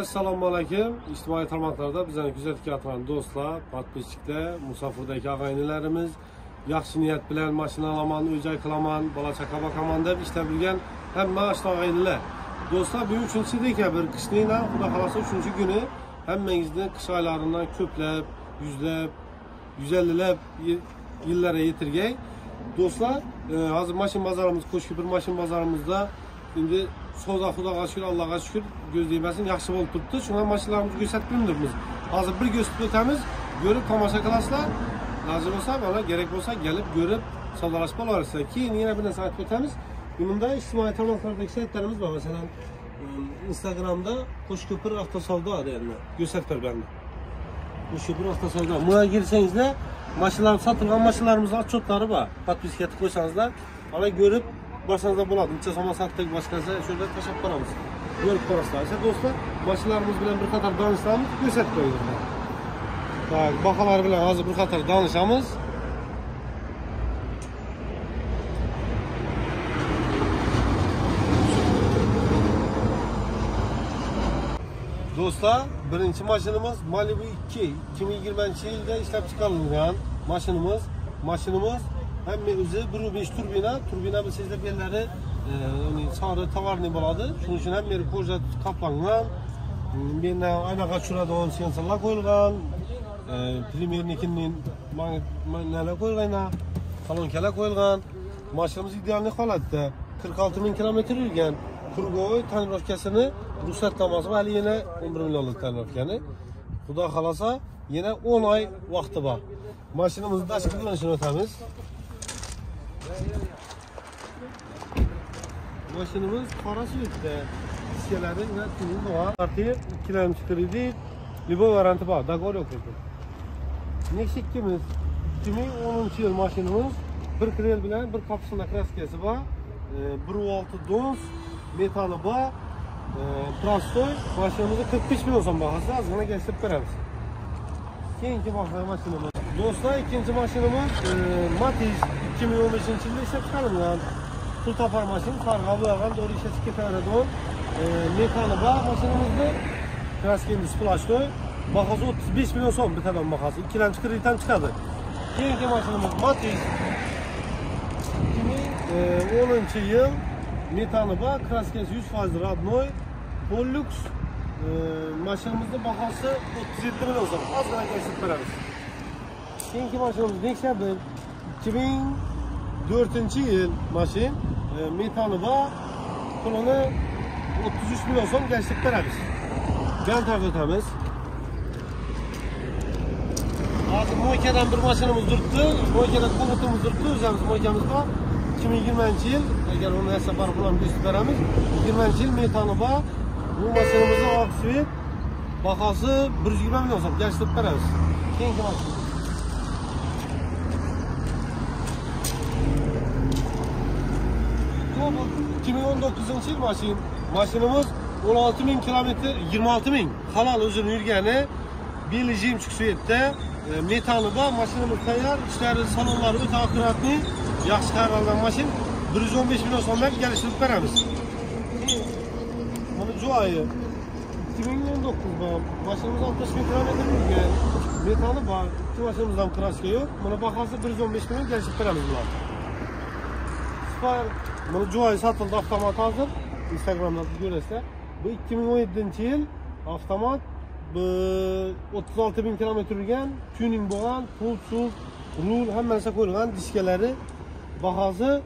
assalomu alaykum. Ijtimoiy tarmoqlarda bizani kuzatib do'stlar подписчиklar musofirdagi og'a inilarimiz yaxshi niyat bilan mashina olaman uy joy qilaman bola chaqa boqaman deb ishlab yurgan hamma Dostlar, og'a inilar do'stlar bugun uchinchi dekabr qishning xudo xohlasa uchinchi kuni hammangizni qish oylaridan ko'plab yuzlab yuz ellilab yillarga yetirgay. Do'stlar e, hozir mashina bozorimiz qo'shko'pir mashina bozorimizda Şimdi söz Xudoga shukur, Allohga shukur, ko'z tegmasin, yaxshi bo'lib turibdi. Shunga mashinalarimizni ko'rsatib turibmiz. Hozir bir ko'rsatib o'tamiz, ko'rib tomosha qilasizlar. Lozim bo'lsa, mana kerak bo'lsa kelib ko'rib savdolashib olaverasizlar. Keyin yana bir narsa aytib o'tamiz. Bunda ijtimoiy tarmoqlardagi saytlarimiz bor, masalan, ıı, Instagramda Qo'shko'pir avtosavdo deyiladi. Ko'rsatib turganlar. Qo'shko'pir avtosavdo. Bunga kirsangizlar, mashinalar sotilgan mashinalarimiz otchotlari bor. Podpiskaga qo'ysangizlar, ana ko'rib boshingizda bo'ladi sotdik boshqasi shu yerda tashlab boramiz ko'rib ko'rasizlar aka do'stlar mashinalarimiz bilan bir qator donishamiz ko'rsatib qo'yinglar tak baholari bilan hozir bir qator donishamiz do'stlar birinchi mashinamiz malibu 2 2020 yilda ishlab chiqarilgan mashinamiz mashinamiz hamma o'zi 1.5 turbina. Turbina bilsangizlar bellari e, sari tovarniy bo'ladi shuning uchun ham meri koja qoplangan mendan aynaqa tushiradigan sensorlar qo'yilgan e, primernikining nimalar qo'yilgan kolonkalar qo'yilgan mashinamiz ideal holatda 46 ming kilometr yurgan krugovoy tonirovkasini ruxsatnomasi hali yana 11 millionlik tonirovkani xudo xohlasa yana 10 oy vaqti bor mashinamizni tashqi ko'rinishini o'tamiz Maşinimiz Qarasuyutda iskelerin ve tümün var. Artık 2 km libo garanti var. Dagor yok dedi. Nexikimiz 2010 yıl maşinimiz bir krel bilen bir kapsula kraskesi var. Ee, e, 1.6 dons metali var. Ee, prostoy mashinamizni qirq uch million so'm bahosida ozgina kelishtirib beramiz keyingi mashinamiz do'stlar ikkinchi mashinamiz ee, matiz 2015 yilda ishlab chiqarilgan. pul topar mashin farg'a bo'yag'an to'g'ri ishga chiqib ketaveradigan metani bor mashinamizni kraskindi splashnoy bahosi o'ttiz besh million so'm bittadan bahosi ikkilamchi kreditdan chiqadi keyingi mashinamiz matiz ikki ming o'ninchi yil metani bor kraskasi yuz foiz родной polluks mashinamizni bahosi o'ttiz yetti million so'm ozgina kelishtirib beramiz keyingi mashinamiz nexia bir ikki ming to'rtinchi yil mashin e, metani bor pulini o'ttiz uch million so'm kelishtirib beramiz. Jantarda o'tamiz. Hozir mo'ykadan bir mashinamiz turibdi mo'ykada kobotimiz turibdi o'zimiz mo'ykamiz bor. ikki ming yigirmanchi yil agar uni narsa bor bilan ko'rsatib beramiz yigirmanchi yil metani bor bu mashinamizni oq svet bahosi bir yuz yigirma million so'm kelishtirib beramiz. Keyingi mashina ama bu 2019 yıl maşin. Maşinimiz 16 bin kilometre, 26 bin kanal uzun yürgeni. Bir lijim çıksıyette e, ee, metalı da maşinimiz tayar. İşleri salonları öte akıratlı. Yaxşı tayarlanan maşin. 115 milyon son belki geliştirip veremiz. Bunu Cua'yı 2019'da maşinimiz 60 bin kilometre yürgen. Metalı var. İki maşinimizden kraska yok. Buna bakarsa 115 milyon geliştirip veremiz bunlar. Bularni Bunu joy satıldı avtomat hazır. Instagram'da görürse. Bu 2017 yıl avtomat bu 36 bin kilometre yurgan tuning bo'lgan pul suv rul hamma narsa qo'yilgan diskalari bahosi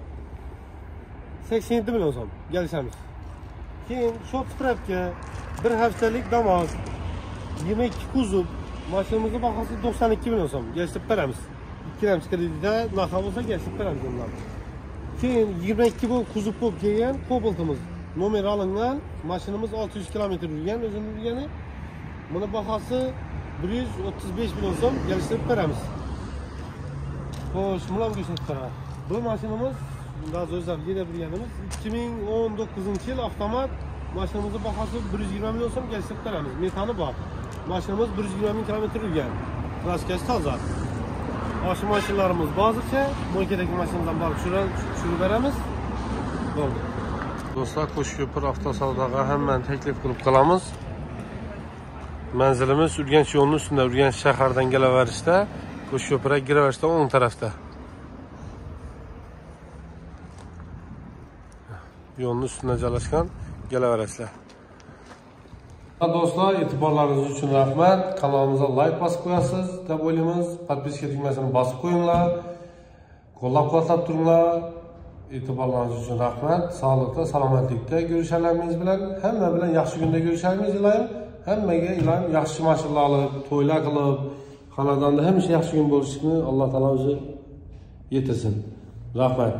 87 million so'm. Kelishamiz keyin shot strapga bir haftalik damoz 22 kuzov mashinamizni bahosi 92 million so'm. Kelishtirib beramiz. Ikkilamchi kreditda narxi bo'lsa kelishtirib beramiz ularni keyin 22 bu kuzov bo'lib kelgan cobaltimiz. Nomer olingan mashinamiz 600 kilometr yurgan o'zini yurgani. Buni bahosi 135 million so'm kelishtirib beramiz. Xo'sh mulam ko'rsatib bu mashinamiz hozir o'zlari yena bilganimiz 2019 yil avtomat mashinamizni bahosi 120 million so'm kelishtirib beramiz. Metani bor. Mashinamiz 120 ming kilometr yurgan. Kraskasi toza. Aşı maşınlarımız bazıca, bölgədəki maşınlardan barıb şürən, şürü verəmiz. Oldu. Dostlar, Qoşköpür avtosavdağa həmən təklif qılıb qalamız. Mənzilimiz Ürgənç yolunun üstündə, Ürgənç şəhərdən gələvərişdə, Qoşköpürə girəvərişdə onun tərəfdə. Yolunun üstündə cələşkən gələvərəşlər. Do'stlar, e'tiborlaringiz uchun rahmat. Kanalimizga like bosib qo'yasiz deb o'ylaymiz. Podpiska tugmasini bosib qo'yinglar. Qo'llab-quvvatlab turinglar. E'tiborlaringiz uchun rahmat. Sog'likda, salomatlikda ko'rishalarimiz bilan hamma bilan yaxshi kunda ko'rishamiz iloyim. Hammaga iloyim yaxshi mashinalar olib, to'ylar qilib, xonadonda hamisha yaxshi kun bo'lishini Alloh taolo o'zi yetirsin. Rahmat.